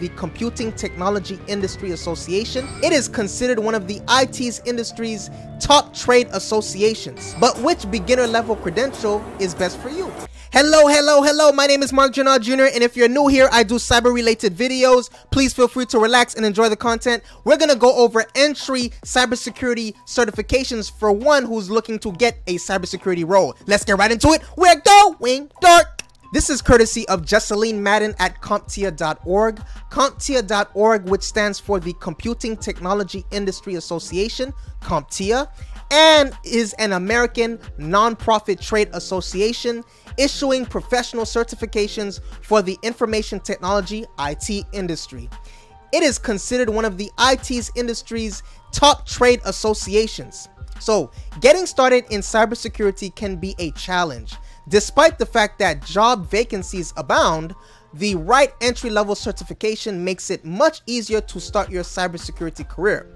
the Computing Technology Industry Association. It is considered one of the IT's industry's top trade associations. But which beginner level credential is best for you? Hello, hello, hello. My name is Marc Drouinaud Jr. And if you're new here, I do cyber related videos. Please feel free to relax and enjoy the content. We're going to go over entry cybersecurity certifications for one who's looking to get a cybersecurity role. Let's get right into it. We're going dark. This is courtesy of Jesseline Madden at CompTIA.org. CompTIA.org, which stands for the Computing Technology Industry Association, CompTIA, and is an American nonprofit trade association issuing professional certifications for the information technology IT industry. It is considered one of the IT's industry's top trade associations. So, getting started in cybersecurity can be a challenge Despite the fact that job vacancies abound, the right entry level certification makes it much easier to start your cybersecurity career.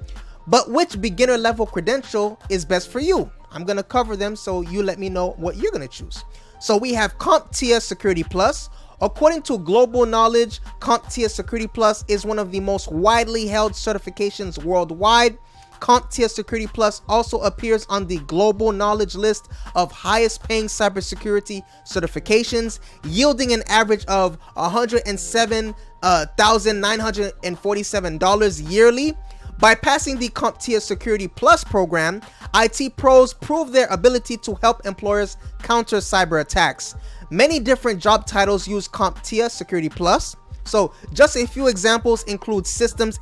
But which beginner level credential is best for you? I'm to cover them so you let me know what you're to choose. So we have CompTIA Security Plus. According to Global Knowledge, CompTIA Security Plus is one of the most widely held certifications worldwide CompTIA Security Plus also appears on the global knowledge list of highest paying cybersecurity certifications, yielding an average of $107,947 uh, yearly. By passing the CompTIA Security Plus program, IT pros prove their ability to help employers counter cyber attacks. Many different job titles use CompTIA Security Plus. So, just a few examples include systems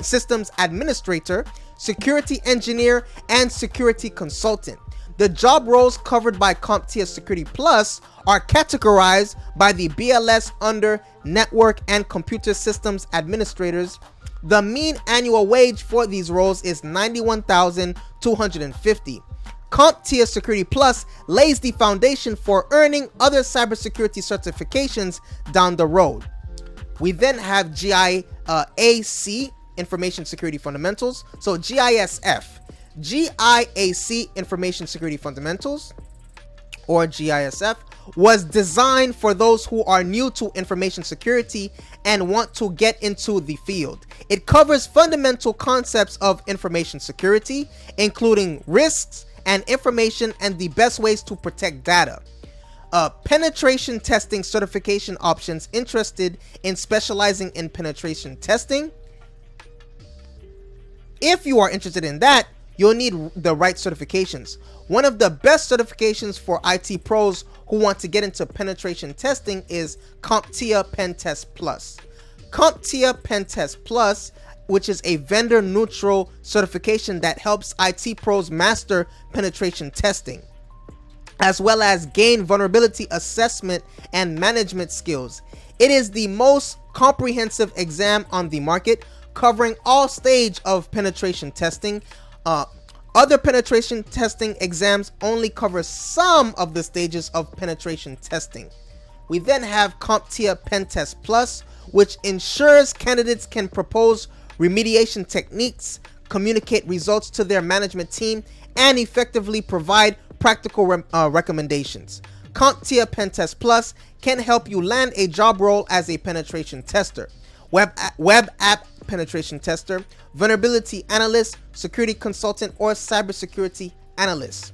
systems administrator, security engineer, and security consultant. The job roles covered by CompTIA Security Plus are categorized by the BLS under Network and Computer Systems Administrators. The mean annual wage for these roles is 91,250. CompTIA Security Plus lays the foundation for earning other cybersecurity certifications down the road. We then have GIAC uh, Information Security Fundamentals. So GISF, GIAC Information Security Fundamentals, or GISF, was designed for those who are new to information security and want to get into the field. It covers fundamental concepts of information security, including risks and information and the best ways to protect data. Uh, penetration testing certification options interested in specializing in penetration testing if you are interested in that, you'll need the right certifications. One of the best certifications for IT pros who want to get into penetration testing is CompTIA Pentest Plus. CompTIA Pentest Plus, which is a vendor neutral certification that helps IT pros master penetration testing, as well as gain vulnerability assessment and management skills. It is the most comprehensive exam on the market covering all stage of penetration testing. Uh, other penetration testing exams only cover some of the stages of penetration testing. We then have CompTIA Pentest Plus, which ensures candidates can propose remediation techniques, communicate results to their management team, and effectively provide practical re uh, recommendations. CompTIA Pentest Plus can help you land a job role as a penetration tester, web, web app penetration tester, vulnerability analyst, security consultant, or cybersecurity analyst.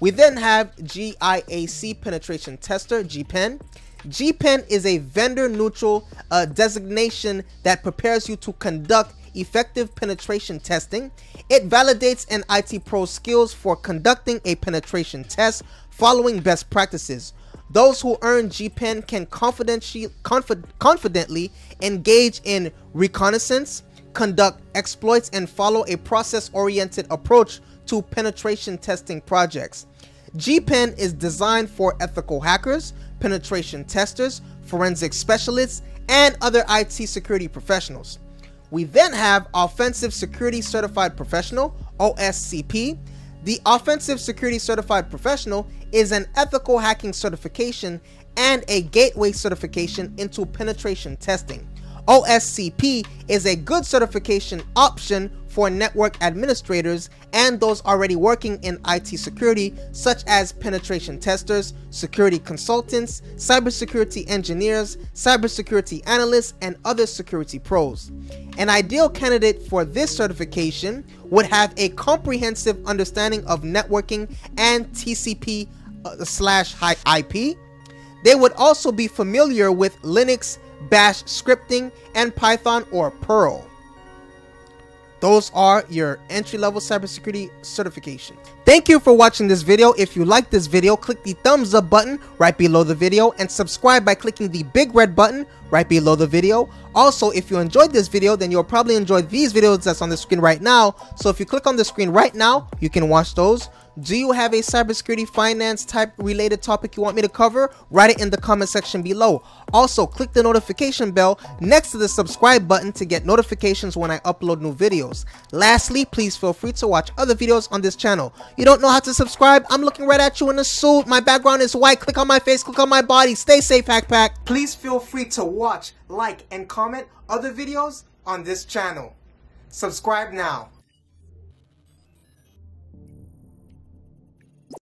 We then have GIAC penetration tester, GPEN. GPEN is a vendor neutral uh, designation that prepares you to conduct effective penetration testing. It validates an IT pro skills for conducting a penetration test following best practices. Those who earn GPEN can confidently, confid, confidently engage in reconnaissance, conduct exploits, and follow a process-oriented approach to penetration testing projects. GPEN is designed for ethical hackers, penetration testers, forensic specialists, and other IT security professionals. We then have Offensive Security Certified Professional, OSCP. The Offensive Security Certified Professional is an ethical hacking certification and a gateway certification into penetration testing. OSCP is a good certification option for network administrators and those already working in IT security, such as penetration testers, security consultants, cybersecurity engineers, cybersecurity analysts, and other security pros. An ideal candidate for this certification would have a comprehensive understanding of networking and TCP uh, slash IP. They would also be familiar with Linux, Bash scripting, and Python or Perl. Those are your entry-level cybersecurity certification. Thank you for watching this video. If you like this video, click the thumbs up button right below the video and subscribe by clicking the big red button right below the video. Also, if you enjoyed this video, then you'll probably enjoy these videos that's on the screen right now. So if you click on the screen right now, you can watch those. Do you have a cybersecurity finance type related topic you want me to cover? Write it in the comment section below. Also, click the notification bell next to the subscribe button to get notifications when I upload new videos. Lastly, please feel free to watch other videos on this channel. You don't know how to subscribe? I'm looking right at you in a suit. My background is white. Click on my face, click on my body. Stay safe, Hack Hackpack. Please feel free to watch, like, and comment other videos on this channel. Subscribe now.